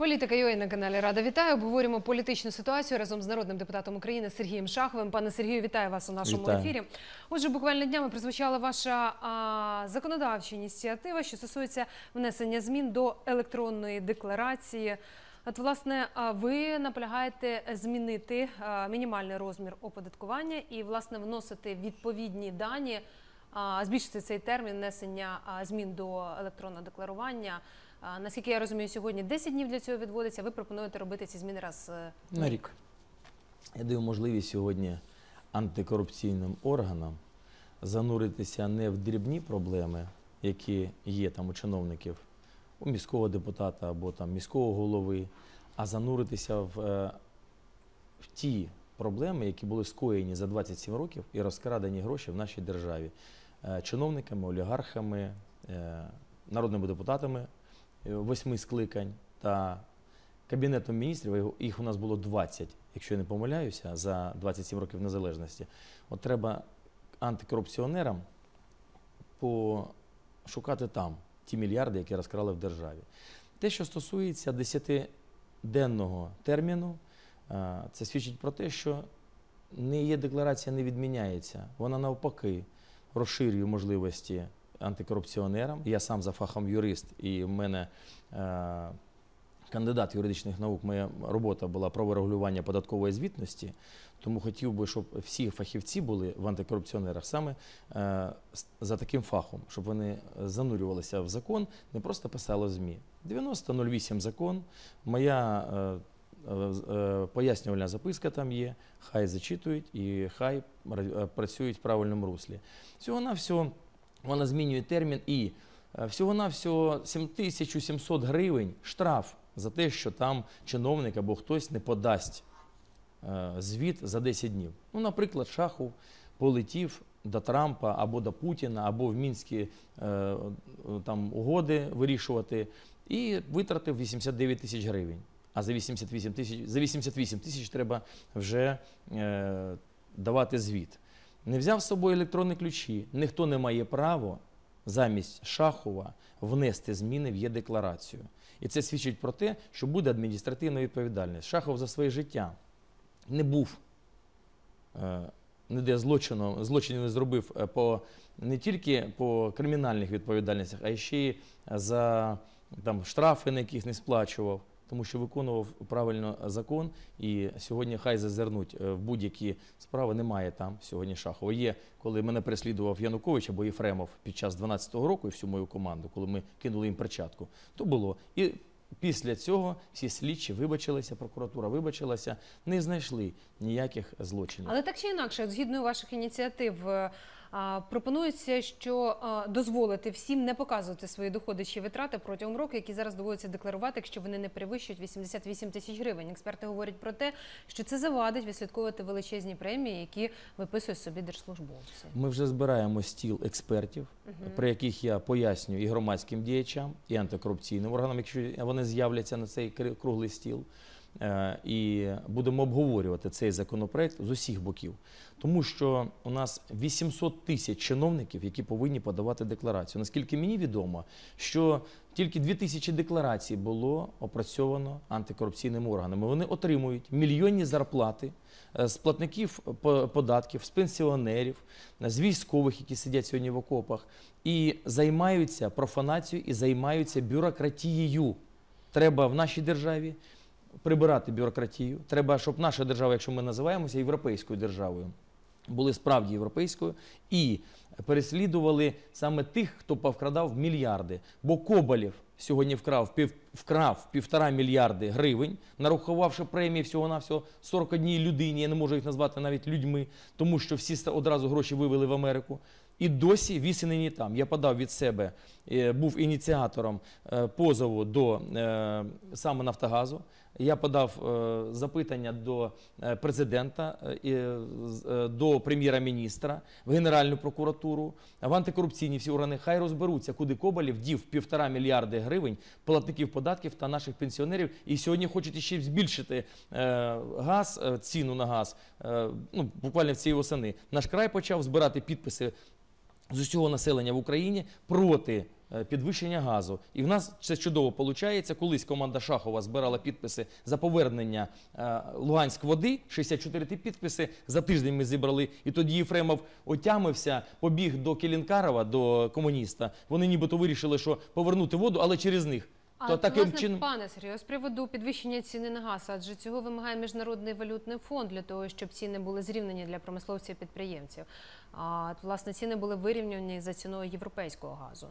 Політика ЮА на каналі Рада вітаю. Обговорюємо політичну ситуацію разом з народним депутатом України Сергієм Шаховим. Пане Сергію, вітаю вас у нашому Вітаю. ефірі. Отже, буквально днями прозвучала ваша а, законодавча ініціатива, що стосується внесення змін до електронної декларації. От, власне, ви наполягаєте змінити а, мінімальний розмір оподаткування і власне вносити відповідні дані, а, збільшити цей термін внесення змін до електронного декларування. Наскільки я розумію, сьогодні 10 днів для цього відводиться. Ви пропонуєте робити ці зміни раз е, На рік. Я даю можливість сьогодні антикорупційним органам зануритися не в дрібні проблеми, які є там у чиновників, у міського депутата або там міського голови, а зануритися в, е, в ті проблеми, які були скоєні за 27 років і розкрадені гроші в нашій державі е, чиновниками, олігархами, народними депутатами восьми скликань та Кабінетом міністрів, їх у нас було 20, якщо я не помиляюся, за 27 років незалежності. От треба антикорупціонерам пошукати там ті мільярди, які розкрали в державі. Те, що стосується 10-денного терміну, е, це свідчить про те, що не є декларація не відміняється. Вона навпаки розширює можливості антикорупціонерам. Я сам за фахом юрист, і в мене е, кандидат юридичних наук, моя робота була про врегулювання податкової звітності. Тому хотів би, щоб всі фахівці були в антикорупціонерах саме е, за таким фахом, щоб вони занурювалися в закон, не просто писали в ЗМІ. 90.08 закон, моя е, е, е, пояснювальна записка там є, хай зачитують і хай е, працюють в правильному руслі. Всього-навсього вона змінює термін і е, всього-навсього 7700 гривень штраф за те, що там чиновник або хтось не подасть е, звіт за 10 днів. Ну, наприклад, Шахов полетів до Трампа або до Путіна, або в мінські е, там угоди вирішувати, і витратив 89 тисяч гривень. А за 88 тисяч за 88 тисяч треба вже е, давати звіт. Не взяв з собою електронні ключі. Ніхто не має права замість Шахова внести зміни в є-декларацію. І це свідчить про те, що буде адміністративна відповідальність. Шахов за своє життя не був е, ніде злочином, злочинів не зробив е, по, не тільки по кримінальних відповідальностях, а ще й за там, штрафи, на яких не сплачував, тому що виконував правильно закон. І сьогодні хай зазирнуть е, в будь-які справи. Немає там сьогодні Шахова. Є, коли мене переслідував Янукович або Єфремов під час 12-го року і всю мою команду, коли ми кинули їм перчатку, то було. І Після цього всі слідчі вибачилися, прокуратура вибачилася, не знайшли ніяких злочинів. Але так чи інакше, згідно ваших ініціатив, е, пропонується, що дозволити всім не показувати свої доходи чи витрати протягом року, які зараз доводиться декларувати, якщо вони не перевищують 88 тисяч гривень. Експерти говорять про те, що це завадить відслідковувати величезні премії, які виписують собі держслужбовці. Ми вже збираємо стіл експертів, при яких я пояснюю і громадським діячам, і антикорупційним органам, якщо вони з'являться на цей круглий стіл. Е, І будемо обговорювати цей законопроект з усіх боків, тому що у нас 800 тисяч чиновників, які повинні подавати декларацію. Наскільки мені відомо, що тільки 2000 декларацій було опрацьовано антикорупційними органами. Вони отримують мільйонні зарплати е, з платників податків, з пенсіонерів, з військових, які сидять сьогодні в окопах, і займаються профанацією і займаються бюрократією. Треба в нашій державі прибирати бюрократію. Треба, щоб наша держава, якщо ми називаємося європейською державою, були справді європейською і переслідували саме тих, хто повкрадав мільярди. Бо Коболєв сьогодні вкрав пів, вкрав півтора мільярди гривень, нарахувавши премії всього-навсього 41 людині. Я не можу їх назвати навіть людьми, тому що всі одразу гроші вивели в Америку. І досі вісені там. Я подав від себе, був ініціатором е, позову до е, саме Нафтогазу. Я подав е, запитання до президента, до прем'єра-міністра, в Генеральну прокуратуру, в антикорупційні всі органи. Хай розберуться, куди Коболєв дів півтора мільярди гривень платників податків та наших пенсіонерів. І сьогодні хочуть ще збільшити газ, ціну на газ. Ну, буквально в цій осени. Наш край почав збирати підписи з усього населення в Україні проти підвищення газу. І в нас це чудово виходить. Колись команда Шахова збирала підписи за повернення е, Луганськ води, 64 ті підписи. За тиждень ми зібрали. І тоді Єфремов отямився, побіг до Келінкарова, до комуніста. Вони нібито вирішили, що повернути воду, але через них. А То таким власне, чином- пане Сергію, з приводу підвищення ціни на газ, адже цього вимагає міжнародний валютний фонд для того, щоб ціни були зрівнені для промисловців і підприємців. А власне ціни були вирівняні за ціною європейського газу.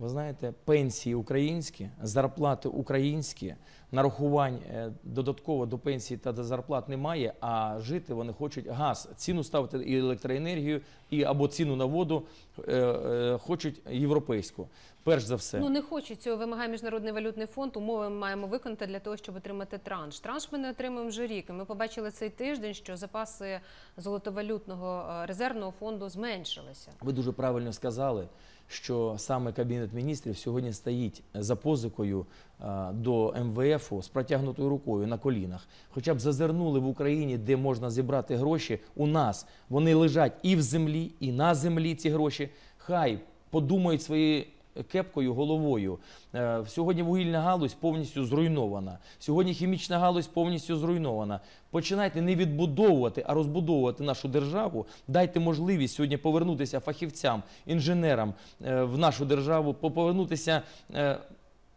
Ви знаєте, пенсії українські, зарплати українські, нарахувань е, додатково до пенсії та до зарплат немає, а жити вони хочуть газ, ціну ставити і електроенергію, і або ціну на воду е, е, хочуть європейську. Перш за все. Ну не хочуть цього, вимагає міжнародний валютний фонд. Умови ми маємо виконати для того, щоб отримати транш. Транш ми не отримуємо вже рік. І Ми побачили цей тиждень, що запаси золотовалютного резервного фонду зменшилися. Ви дуже правильно сказали, що саме Кабінет міністрів сьогодні стоїть за позикою е, до МВФ з протягнутою рукою на колінах. Хоча б зазирнули в Україні, де можна зібрати гроші. У нас вони лежать і в землі, і на землі ці гроші. Хай подумають своєю кепкою, головою. Е, Сьогодні вугільна галузь повністю зруйнована. Сьогодні хімічна галузь повністю зруйнована. Починайте не відбудовувати, а розбудовувати нашу державу. Дайте можливість сьогодні повернутися фахівцям, інженерам е, в нашу державу, повернутися.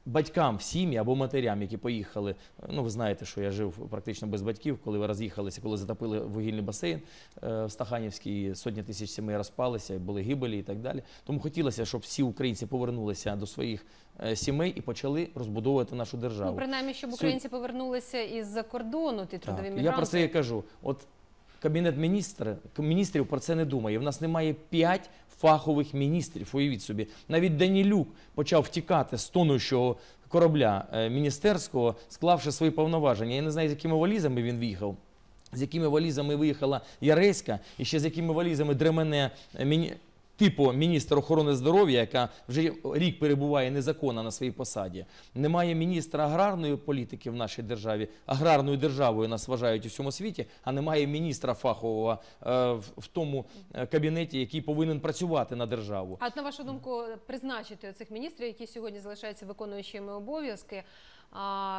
Батькам в сім'ї або матерям, які поїхали. Ну, ви знаєте, що я жив практично без батьків, коли ви роз'їхалися, коли затопили вугільний басейн е, в Стаханівській, сотні тисяч сімей розпалися, були гибелі і так далі. Тому хотілося, щоб всі українці повернулися до своїх е, сімей і почали розбудовувати нашу державу. Ну принаймні, щоб українці повернулися із-за кордону, ті трудові мігранти. Я про це і кажу. От кабінет міністр, міністрів про це не думає. В нас немає п'ять фахових міністрів. Уявіть собі. Навіть Данілюк почав втікати з тонущого корабля е, міністерського, склавши свої повноваження. Я не знаю, з якими валізами він в'їхав. З якими валізами виїхала Яреська, і ще з якими валізами дремене е. Типу міністр охорони здоров'я, яка вже рік перебуває незаконно на своїй посаді. Немає міністра аграрної політики в нашій державі. Аграрною державою нас вважають у всьому світі, а немає міністра фахового е, в, тому е, кабінеті, який повинен працювати на державу. А на вашу думку, призначити цих міністрів, які сьогодні залишаються виконуючими обов'язки,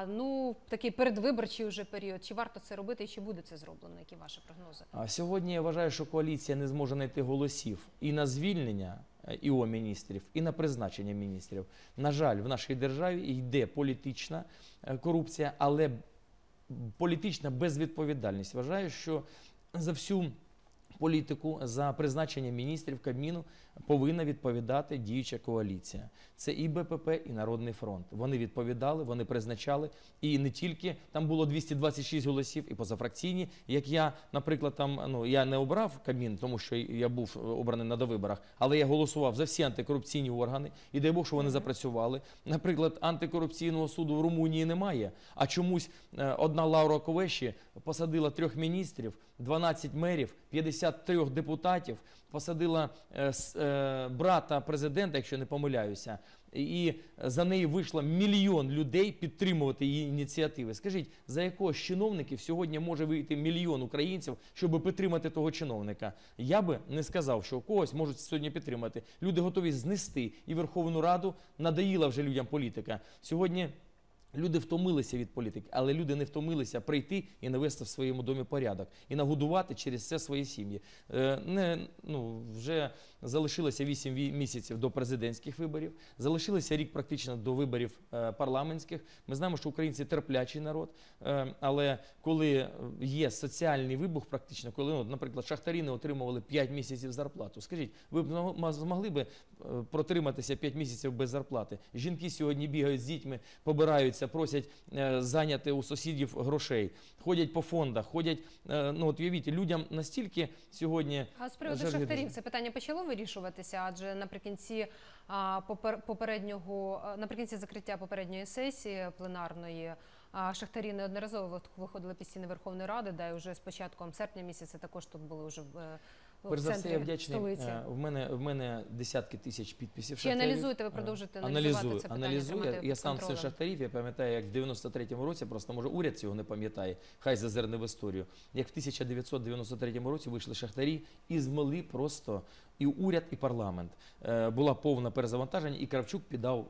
ну такий передвиборчий вже період. Чи варто це робити і чи буде це зроблено? Які ваші прогнози? А сьогодні я вважаю, що коаліція не зможе знайти голосів і на звільнення е, ІО міністрів, і на призначення міністрів. На жаль, в нашій державі йде політична е, корупція, але політична безвідповідальність. Вважаю, що за всю політику за призначення міністрів Кабміну повинна відповідати діюча коаліція. Це і БПП, і Народний фронт. Вони відповідали, вони призначали. І не тільки там було 226 голосів, і позафракційні. Як я, наприклад, там ну я не обрав Кабмін, тому що я був обраний на довиборах, але я голосував за всі антикорупційні органи. І дай Бог, що вони запрацювали. Наприклад, антикорупційного суду в Румунії немає. А чомусь е, одна Лаура Ковеші посадила трьох міністрів, 12 мерів, 53 депутатів, посадила е, е, брата президента, якщо не помиляюся, і за неї вийшло мільйон людей підтримувати її ініціативи. Скажіть, за якого з чиновників сьогодні може вийти мільйон українців, щоб підтримати того чиновника? Я би не сказав, що когось можуть сьогодні підтримати. Люди готові знести і Верховну Раду. Надоїла вже людям політика. Сьогодні. Люди втомилися від політики, але люди не втомилися прийти і навести в своєму домі порядок і нагодувати через це свої сім'ї. Е, Не, ну, вже залишилося 8 місяців до президентських виборів, залишилося рік практично до виборів е, парламентських. Ми знаємо, що українці терплячий народ, е, але коли є соціальний вибух, практично, коли, ну, наприклад, шахтарі не отримували 5 місяців зарплату. Скажіть, ви б змогли би е, протриматися 5 місяців без зарплати? Жінки сьогодні бігають з дітьми, побираються, просять е, зайняти у сусідів грошей, ходять по фондах, ходять. е, ну от уявіть, людям настільки сьогодні А з приводу шахтарів це питання почало вирішуватися, адже наприкінці попереднього наприкінці закриття попередньої сесії пленарної. Шахтарі неодноразово виходили під стіни Верховної Ради, да і вже з початком серпня місяця також тут були вже в, е, в Перш за все, я вдячний. столиці. е, В мене в мене десятки тисяч підписів. Чи аналізуєте ви Е, продовжуєте аналізувати це питання, аналізую. Я, я сам це шахтарів. Я пам'ятаю, як в 93-му році, просто може уряд цього не пам'ятає. Хай зазирне в історію. Як в 1993 році вийшли шахтарі і змели просто і уряд, і парламент. Е, Була повна перезавантаження, і Кравчук піддав,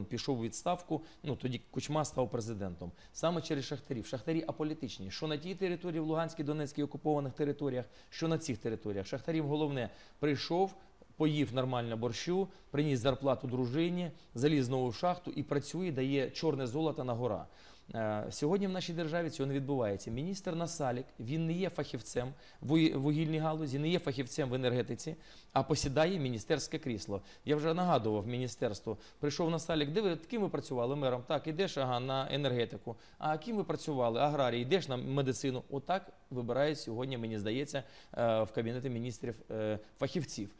е, пішов у відставку. Ну тоді Кучма став президентом. Саме через шахтарів. Шахтарі аполітичні. Що на тій території, в Луганській, Донецькій окупованих територіях, що на цих територіях. Шахтарів головне прийшов. Поїв нормально борщу, приніс зарплату дружині, заліз знову в шахту і працює, дає чорне золото на гора. Е, Сьогодні в нашій державі цього не відбувається. Міністр Насалік він не є фахівцем в вугільній галузі, не є фахівцем в енергетиці, а посідає міністерське крісло. Я вже нагадував міністерству. Прийшов Насалік, де ви ким ви працювали мером? Так, ідеш ага, на енергетику. А ким ви працювали? Аграрій, йдеш на медицину. Отак вибирають сьогодні, мені здається, е, в кабінети міністрів е, фахівців.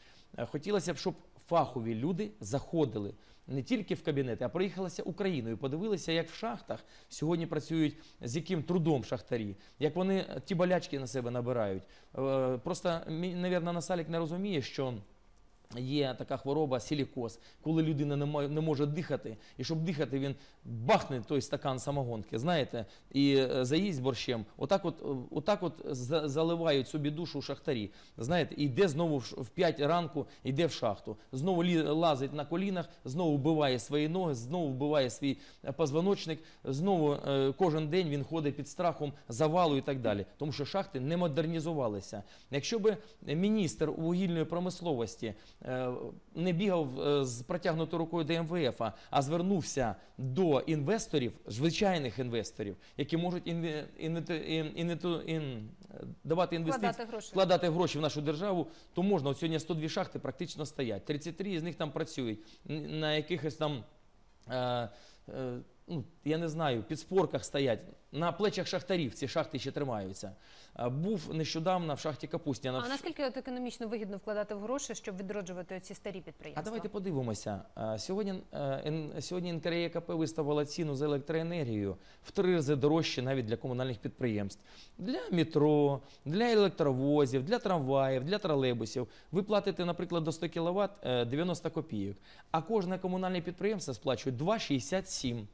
Хотілося б, щоб фахові люди заходили не тільки в кабінети, а проїхалася Україною, подивилися, як в шахтах сьогодні працюють, з яким трудом шахтарі, як вони е, ті болячки на себе набирають. Е, Просто, мабуть, Насалік не розуміє, що. Є така хвороба силікоз, коли людина не мо- не може дихати, і щоб дихати, він бахне той стакан самогонки, знаєте, і е, заїсть борщем. Отак от, е, отак от за- заливають собі душу шахтарі. Знаєте, йде знову в ш- в 5 ранку, йде в шахту, знову лазить на колінах, знову вбиває свої ноги, знову вбиває свій е, позвоночник, знову кожен день він ходить під страхом завалу і так далі. Тому що шахти не модернізувалися. Якщо би міністр вугільної промисловості не бігав е, з протягнутою рукою до МВФ, а звернувся до інвесторів, звичайних інвесторів, які можуть ін- ін- давати інвестиції, Вкладати гроші. вкладати гроші в нашу державу, то можна. От сьогодні 102 шахти практично стоять. 33 з них там працюють на якихось там. Е, е, ну, я не знаю, підспорках стоять. На плечах шахтарів ці шахти ще тримаються. Був нещодавно в шахті Капустяна. А наскільки от економічно вигідно вкладати в гроші, щоб відроджувати ці старі підприємства? А давайте подивимося. Сьогодні, сьогодні НКРЕКП виставила ціну за електроенергію в три рази дорожче навіть для комунальних підприємств. Для метро, для електровозів, для трамваїв, для тролейбусів. Ви платите, наприклад, до 100 кВт 90 копійок, а кожне комунальне підприємство сплачує 2,67.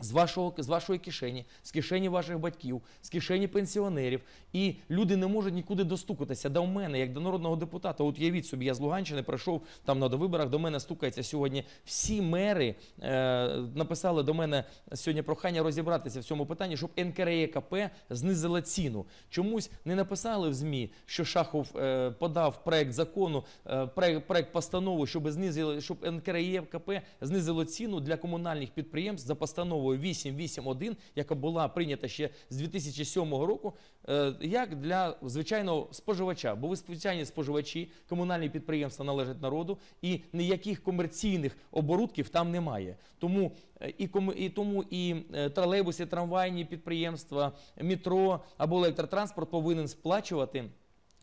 З вашого з вашої кишені, з кишені ваших батьків, з кишені пенсіонерів, і люди не можуть нікуди достукатися. До мене, як до народного депутата, от уявіть собі, я з Луганщини прийшов там на довиборах. До мене стукається сьогодні. Всі мери е, написали до мене сьогодні прохання розібратися в цьому питанні, щоб НКРЕКП знизила ціну. Чомусь не написали в змі, що Шахов е, подав проект закону, е, проект, проект постанови, щоб знизили, щоб НКРЕКП знизило ціну для комунальних підприємств за постановою 881, яка була прийнята ще з 2007 року, е, як для звичайного споживача. Бо ви звичайні споживачі, комунальні підприємства належать народу, і ніяких комерційних оборудків там немає. Тому е, і, і тому і е, тролейбуси, трамвайні підприємства, метро або електротранспорт повинен сплачувати.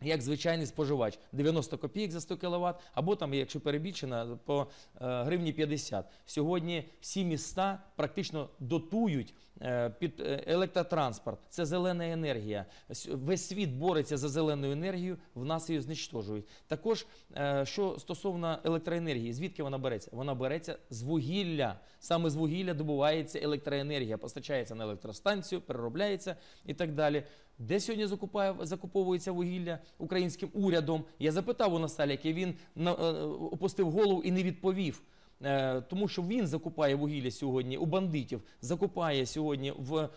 Як звичайний споживач 90 копійок за 100 кВт, або там, якщо перебільшено, по е, гривні 50. Сьогодні всі міста практично дотують е, під е, електротранспорт. Це зелена енергія. Весь світ бореться за зелену енергію, в нас її знищують. Також, що стосовно електроенергії, звідки вона береться? Вона береться з вугілля. Саме з вугілля добувається електроенергія, постачається на електростанцію, переробляється і так далі. Де сьогодні закупає, закуповується вугілля українським урядом? Я запитав у Насаліки. він на, е, опустив голову і не відповів. Е, Тому що він закупає вугілля сьогодні у бандитів, закупає сьогодні в, е,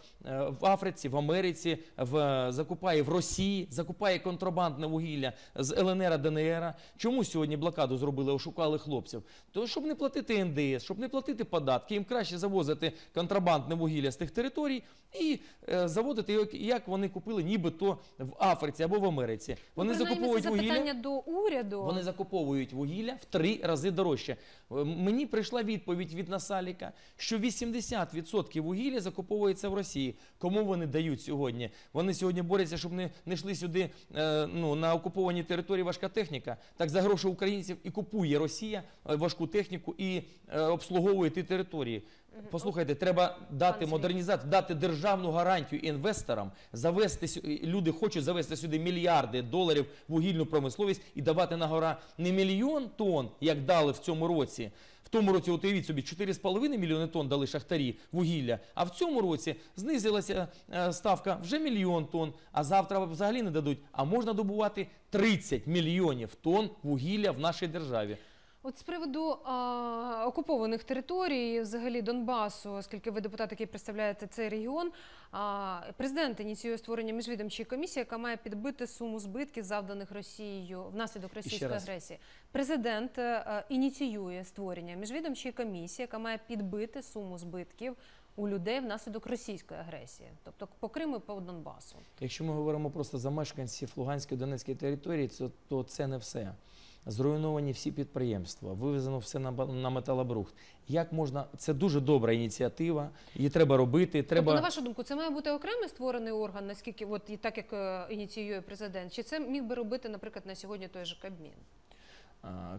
в Африці, в Америці, в, закупає в Росії, закупає контрабандне вугілля з ЛНР, ДНР. Чому сьогодні блокаду зробили, ошукали хлопців? То щоб не платити НДС, щоб не платити податки, їм краще завозити контрабандне вугілля з тих територій і е, заводити, як, як вони купили, нібито в Африці або в Америці. Вони Ну, закуповують це вугілля. до уряду. Вони закуповують вугілля в три рази дорожче. Е, Мені прийшла відповідь від Насаліка, що 80% вугілля закуповується в Росії. Кому вони дають сьогодні? Вони сьогодні борються, щоб не, не йшли сюди е, ну, на окуповані території важка техніка. Так за гроші українців і купує Росія е, важку техніку і е, обслуговує ті території. Послухайте, треба дати модернізацію, дати державну гарантію інвесторам, завести люди хочуть завести сюди мільярди доларів вугільну промисловість і давати на гора не мільйон тонн, як дали в цьому році. В тому році, от уявіть собі, 4,5 мільйони тонн дали шахтарі вугілля, а в цьому році знизилася е, ставка вже мільйон тонн, а завтра взагалі не дадуть. А можна добувати 30 мільйонів тонн вугілля в нашій державі. От з приводу а, окупованих територій, взагалі Донбасу, оскільки ви депутат, який представляєте цей регіон, а, президент ініціює створення міжвідомчої комісії, яка має підбити суму збитків, завданих Росією внаслідок російської агресії. Президент е, е, ініціює створення міжвідомчої комісії, яка має підбити суму збитків у людей внаслідок російської агресії, тобто по Криму і по Донбасу. Якщо ми говоримо просто за мешканців Луганської Донецької території, то, то це не все. Зруйновані всі підприємства, вивезено все на, на металобрухт. Як можна, це дуже добра ініціатива, її треба робити. Треба Тобто, на вашу думку, це має бути окремий створений орган, наскільки от і так як е, ініціює президент, чи це міг би робити, наприклад, на сьогодні той же Кабмін?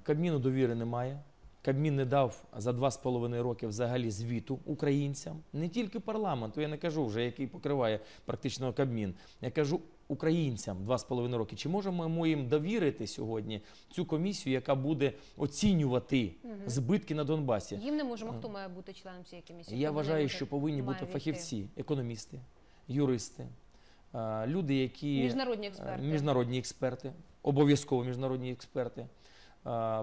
Кабміну довіри немає. Кабмін не дав за два з половиною роки взагалі звіту українцям, не тільки парламенту. Я не кажу вже, який покриває практично Кабмін. Я кажу українцям два з половиною роки. Чи можемо ми їм довірити сьогодні цю комісію, яка буде оцінювати збитки на Донбасі? Їм не можемо. Хто має бути членом цієї комісії? Я Хто вважаю, що повинні бути війти? фахівці, економісти, юристи, люди, які міжнародні е, експерти. міжнародні експерти, обов'язково міжнародні експерти,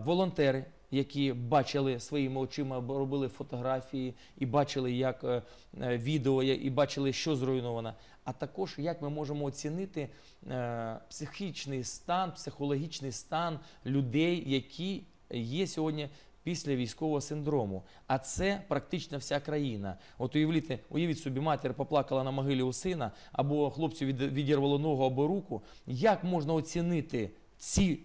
волонтери, які бачили своїми очима, робили фотографії і бачили, як е, е, відео, і бачили, що зруйновано. А також як ми можемо оцінити е, психічний стан, психологічний стан людей, які є сьогодні після військового синдрому. А це практично вся країна. От уявіть, уявіть собі, матір поплакала на могилі у сина, або хлопцю від, відірвало ногу або руку. Як можна оцінити ці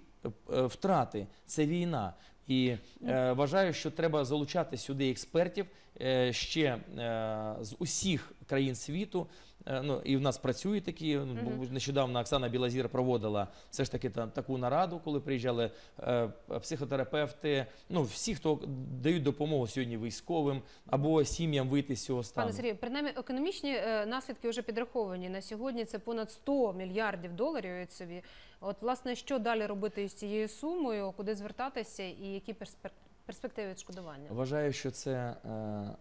втрати? Це війна. І е, вважаю, що треба залучати сюди експертів е, ще е, з усіх країн світу. Е, ну, і в нас працюють такі. бо Нещодавно Оксана Білазір проводила все ж таки та, таку нараду, коли приїжджали е, психотерапевти. Ну, всі, хто дають допомогу сьогодні військовим або сім'ям вийти з цього стану. Пане Сергію, принаймні економічні е, наслідки вже підраховані. На сьогодні це понад 100 мільярдів доларів. уявіть собі. От, власне, що далі робити із цією сумою, куди звертатися і які перспек- перспективи відшкодування? Вважаю, що це е,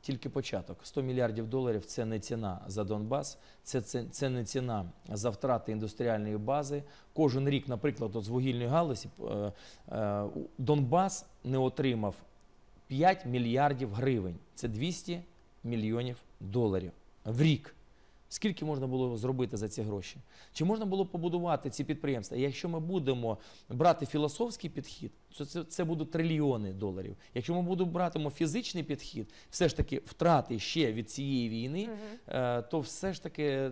тільки початок. 100 мільярдів доларів це не ціна за Донбас, це, це, це не ціна за втрати індустріальної бази. Кожен рік, наприклад, от з вугільної галузі е, е, Донбас не отримав 5 мільярдів гривень. Це 200 мільйонів доларів в рік. Скільки можна було зробити за ці гроші? Чи можна було побудувати ці підприємства? Якщо ми будемо брати філософський підхід, то це, це будуть трильйони доларів. Якщо ми будемо брати фізичний підхід, все ж таки втрати ще від цієї війни, угу. то все ж таки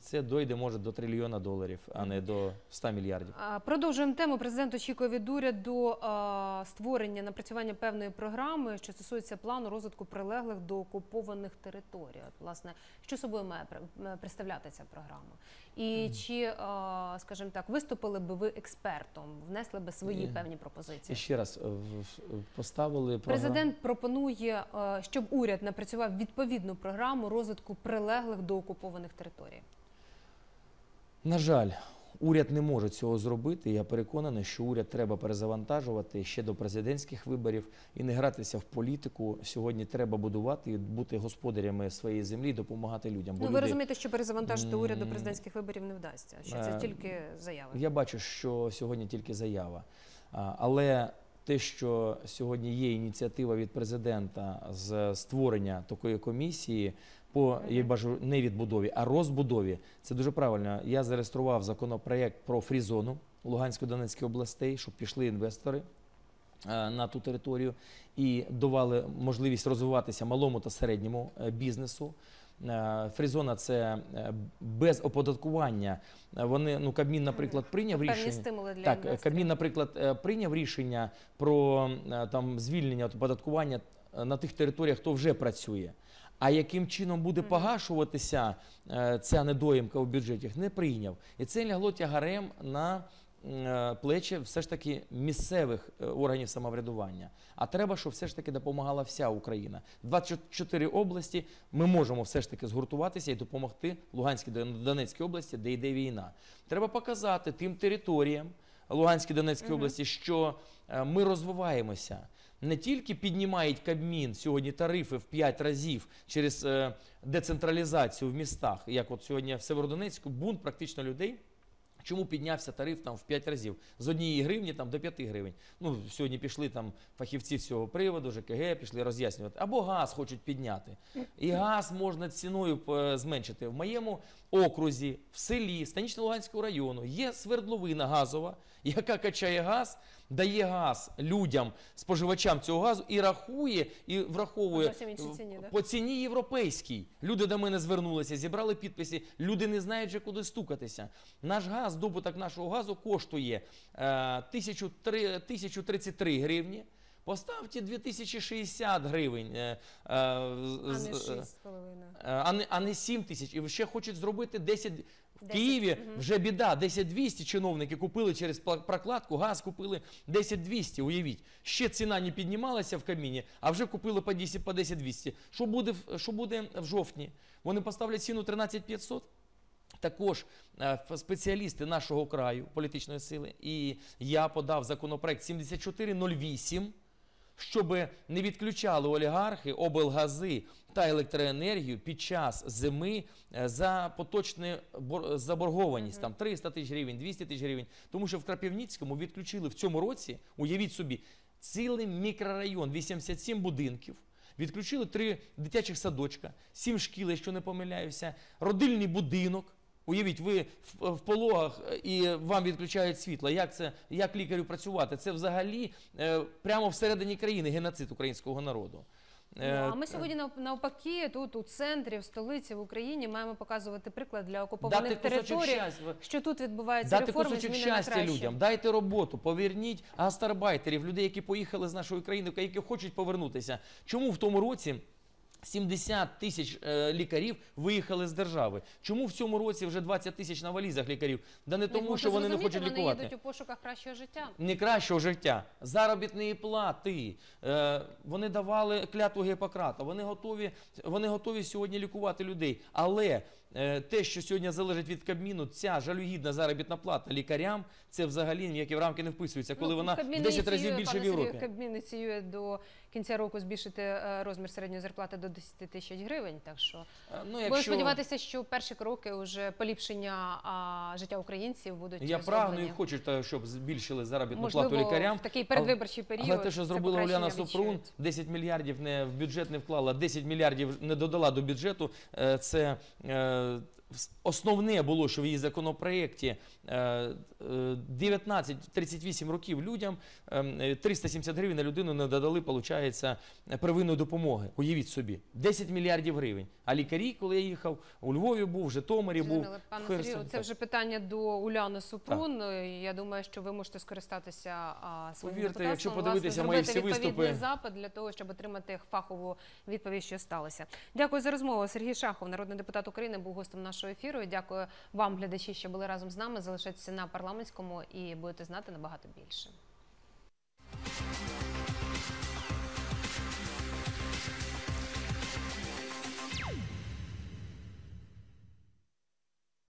це дойде може до трильйона доларів, а не до 100 мільярдів. Продовжуємо тему. Президент очікує від уряду створення напрацювання певної програми, що стосується плану розвитку прилеглих до окупованих територій. Власне, що собою має пр- представляти ця програма? І чи, а, скажімо так, виступили би ви експертом, внесли би свої Ні. певні І пропозиції? ще раз е, поставили програму. Президент пропонує, е, щоб уряд напрацював відповідну програму розвитку прилеглих до окупованих територій. На жаль, уряд не може цього зробити. Я переконаний, що уряд треба перезавантажувати ще до президентських виборів і не гратися в політику. Сьогодні треба будувати і бути господарями своєї землі, і допомагати людям. Бо Ну, ви люди- розумієте, що перезавантажити уряд до президентських виборів не вдасться. Що це е, тільки заяви. Я бачу, що сьогодні тільки заява. А, Але те, що сьогодні є ініціатива від президента з створення такої комісії по я бачу не відбудові, а розбудові, це дуже правильно. Я зареєстрував законопроект про фрізону Луганської Донецької областей, щоб пішли інвестори. е, На ту територію і давали можливість розвиватися малому та середньому е, бізнесу. Е, Фрізона це без оподаткування. Вони ну Кабмін, наприклад, прийняв рішення. стимули для Так, інвесторів. Кабмін, наприклад, прийняв рішення про там звільнення від оподаткування на тих територіях, хто вже працює. А яким чином буде погашуватися е, ця недоїмка у бюджеті, не прийняв. І це лягло тягарем на е, плечі все ж таки місцевих е, органів самоврядування. А треба, щоб все ж таки допомагала вся Україна. 24 області ми можемо все ж таки згуртуватися і допомогти Луганській Дон- Донецькій області, де йде війна. Треба показати тим територіям Луганській Донецькій області, що е, ми розвиваємося. Не тільки піднімають Кабмін сьогодні тарифи в 5 разів через е, децентралізацію в містах, як от сьогодні в Северодонецьку, бунт практично людей. Чому піднявся тариф там в 5 разів з однієї гривні там до 5 гривень? Ну сьогодні пішли там фахівці з цього приводу, ЖКГ, пішли роз'яснювати. Або газ хочуть підняти. І газ можна ціною е, зменшити. В моєму окрузі, в селі Станічно-Луганського району є свердловина газова, яка качає газ, дає газ людям, споживачам цього газу і рахує, і враховує Зовсім ціні, да? по ціні європейській. Люди до мене звернулися, зібрали підписи. Люди не знають вже куди стукатися. Наш газ, добуток нашого газу коштує е, 1003 1033 гривні. Поставте 2060 гривень. е, е, А з- не 6,5. Е, а не, а не 7 тисяч. І ще хочуть зробити 10. В 10, Києві мгм. вже біда. 10-200 чиновники купили через пла- прокладку, газ купили 10-200, уявіть. Ще ціна не піднімалася в каміні, а вже купили по 10 по 10-200. Що буде, в- що буде в жовтні? Вони поставлять ціну 13 500? Також е, ф- спеціалісти нашого краю політичної сили, і я подав законопроект 7408, щоб не відключали олігархи, облгази та електроенергію під час зими е, за поточну бор- заборгованість, там 300 тисяч гривень, 200 тисяч гривень. Тому що в Крапівницькому відключили в цьому році, уявіть собі, цілий мікрорайон, 87 будинків. Відключили три дитячих садочка, сім шкіл, якщо не помиляюся, родильний будинок. Уявіть, ви в, пологах е, і вам відключають світло. Як це як лікарю працювати? Це взагалі е, прямо всередині країни геноцид українського народу. Ну, Е, а ми сьогодні нав- навпаки, тут у центрі, в столиці, в Україні маємо показувати приклад для окупованих дати територій, щастя. що тут відбуваються Дати реформи, кусочок зміни на щастя краще. людям, дайте роботу, поверніть гастарбайтерів, людей, які поїхали з нашої країни, які хочуть повернутися. Чому в тому році 70 тисяч е, лікарів виїхали з держави? Чому в цьому році вже 20 тисяч на валізах лікарів? Да не тому, що вони не хочуть вони лікувати. їдуть у пошуках кращого життя. не кращого життя, заробітної плати. Е, вони давали клятву Гіппократа, вони готові, вони готові сьогодні лікувати людей. Але те, що сьогодні залежить від Кабміну, ця жалюгідна заробітна плата лікарям, це взагалі ніякі в рамки не вписується, коли Ну, вона в 10 разів більше в Європі. Кабмін ініціює до кінця року збільшити е, розмір середньої зарплати до 10 тисяч гривень. Так що Е, Ну, будемо якщо... сподіватися, що перші кроки уже поліпшення а, життя українців будуть Я прагну і хочу, щоб збільшили заробітну Можливо, плату лікарям. в такий передвиборчий період. Але те, що зробила Уляна Супрун, відчують. 10 мільярдів не в бюджет не вклала, 10 мільярдів не додала до бюджету. е, Це е, вс- основне було, що в її законопроєкті е, е, 19-38 років людям е, 370 гривень на людину не додали, виходить, первинної допомоги. Уявіть собі, 10 мільярдів гривень. А лікарі, коли я їхав, у Львові був, в Житомирі був. Пане Сергію, це вже питання до Уляни Супрун. Я думаю, що ви можете скористатися своїм Повірте, якщо подивитися мої всі виступи- запит для того, щоб отримати фахову відповідь, що сталося. Дякую за розмову. Сергій Шахов, народний депутат України, був гостем нашого ефіру. Дякую вам, глядачі, що були разом з нами. Залишайтеся на парламентському і будете знати набагато більше.